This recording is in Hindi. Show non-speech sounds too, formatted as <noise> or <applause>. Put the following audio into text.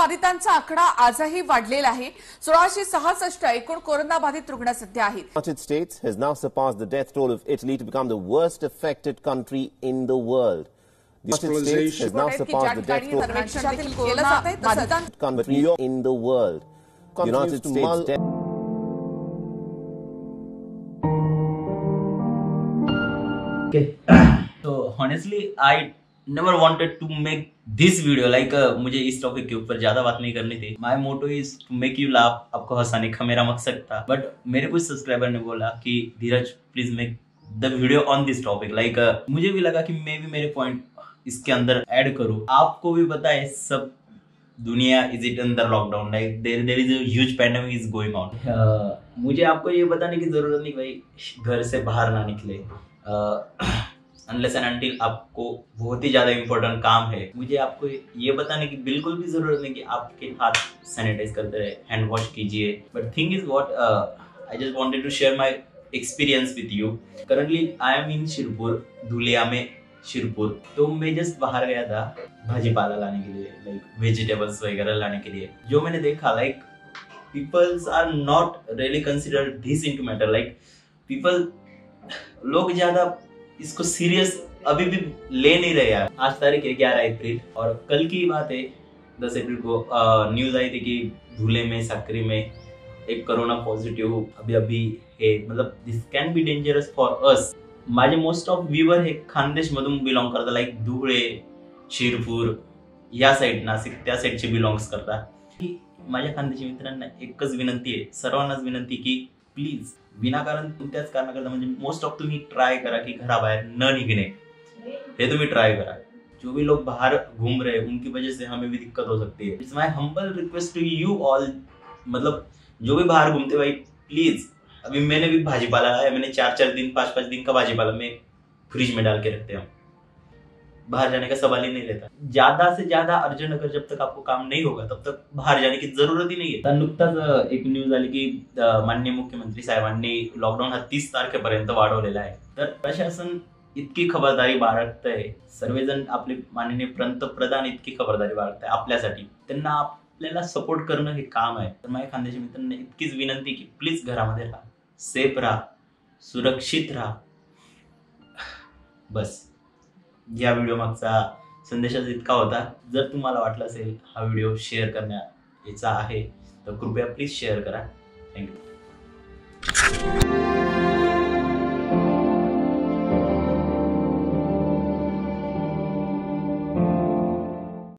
बाधित आकड़ा आज ही है सोलाशे सहसठ एकूण कोरोना बाधित रुग्ण सद्या states has now of Italy to become the affected country in the world in the world Okay. <coughs> never wanted to make this video. Like uh, मुझे इस टॉपिक के ऊपर ज़्यादा बात नहीं करनी थी। My motto is to make you laugh आपको हंसाने का मेरा मकसद था। बट मेरे कुछ सब्सक्राइबर ने बोला कि Dheeraj please make the video on this topic like मुझे भी लगा कि मैं भी मेरे पॉइंट इसके अंदर ऐड करूँ। आपको भी पता है सब दुनिया इज़ इट अंदर lockdown like there there is huge pandemic is going on मुझे आपको ये बताने की ज़रूरत नहीं भाई घर से बाहर ना निकले। अनलेस एंड अनटिल आपको बहुत ही ज़्यादा इंपॉर्टेंट काम है। मुझे आपको ये बताने की बिल्कुल भी ज़रूरत नहीं कि आपके हाथ सैनिटाइज करते रहे हैंड वॉश कीजिए। But thing is what I just wanted to share my experience with you currently I am in Shirpur Dhulia में शिरपुर तो मैं जस्ट बाहर गया था भाजीपाला लाने के लिए लाइक वेजिटेबल्स वगैरह लाने के लिए। जो मैंने देखा like peoples are not really consider this into matter like people लोग ज़्यादा इसको सीरियस अभी भी ले नहीं रहे यार। आज तारीख है ग्यारह अप्रैल और कल की बात है, दस अप्रैल को न्यूज़ आई थी कि धुले में, सकरी में एक कोरोना पॉझिटिव्ह अभी अभी है। मतलब this can be dangerous for us माझे मोस्ट ऑफ़ व्ह्युअर हे, खानदेश मधून बिलॉंग करतात लाईक धुळे, शिरपूर, या साईड नाशिक, त्या साईडचे बिलॉंग्स करतात माझ्या खानदेशी मित्रांना एकच विनंती आहे, सर्वांनाच विनंती की प्लीज़ विनाकारण कोणत्याच कारणाकरता म्हणजे मोस्ट ऑफ़ तुम्ही ट्राय करा की घराबाहेर न निघणे. हे तुम्ही ट्राय करा. जो भी लोग बाहर घूम रहे हैं उनकी वजह से हमें भी दिक्कत हो सकती है. It's my humble request to you all मतलब जो भी बाहर घूमते भाई प्लीज़ अभी मैंने भी भाजीपाला लाया मैंने चार चार दिन पाँच पाँच दिन का भाजीपाला मैं फ्रिज में डाल के रखते हैं। बाहर जाने का सवाल ही नहीं रहता ज्यादा से ज्यादा अर्जेंट अगर जब तक आपको काम नहीं होगा तब तक बाहर जाने की जरूरत ही नहीं है नुकताच एक न्यूज आली की माननीय मुख्यमंत्री साहेबांनी लॉकडाऊन हा तीस तारखेपर्यंत वाढवलेला आहे. तर प्रशासन इतकी खबरदारी बाळगतंय. सर्वजण आपले माननीय पंतप्रधान इतकी खबरदारी बाळगताय आपल्यासाठी. त्यांना आपल्याला सपोर्ट करणं हे काम आहे. तर माझ्या खानदेशी मित्रांना इतकीच विनंती की प्लीज घरामध्ये राहा. सेफ राहा. सुरक्षित राहा. बस. या व्हिडिओ मागचा संदेशच इतका होता. जर तुम्हाला वाटलं असेल हा व्हिडिओ शेअर करण्याचा आहे तर कृपया प्लीज शेअर करा. थँक्यू